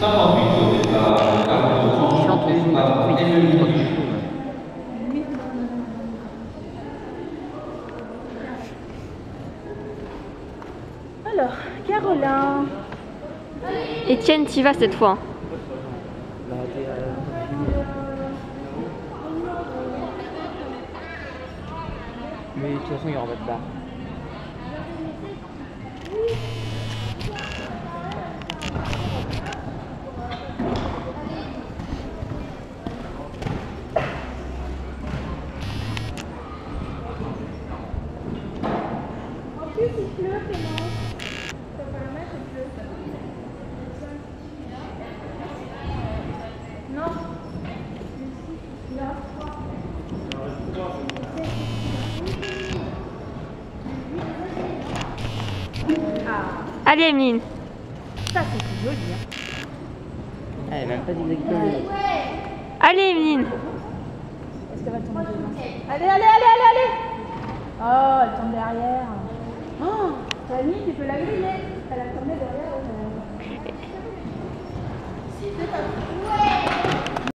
Alors, Caroline. Etienne, t'y vas cette fois. Mais de toute façon, il y aura pas. Allez, Emeline. Ça, c'est joli. Hein. Elle est même pas zigzag. Allez, Emeline. Est-ce qu'elle va tomber Allez, allez, allez, allez, allez Oh, elle tombe derrière. Oh, Fanny, tu peux la griller. Elle la tournée derrière. Si, C'est pas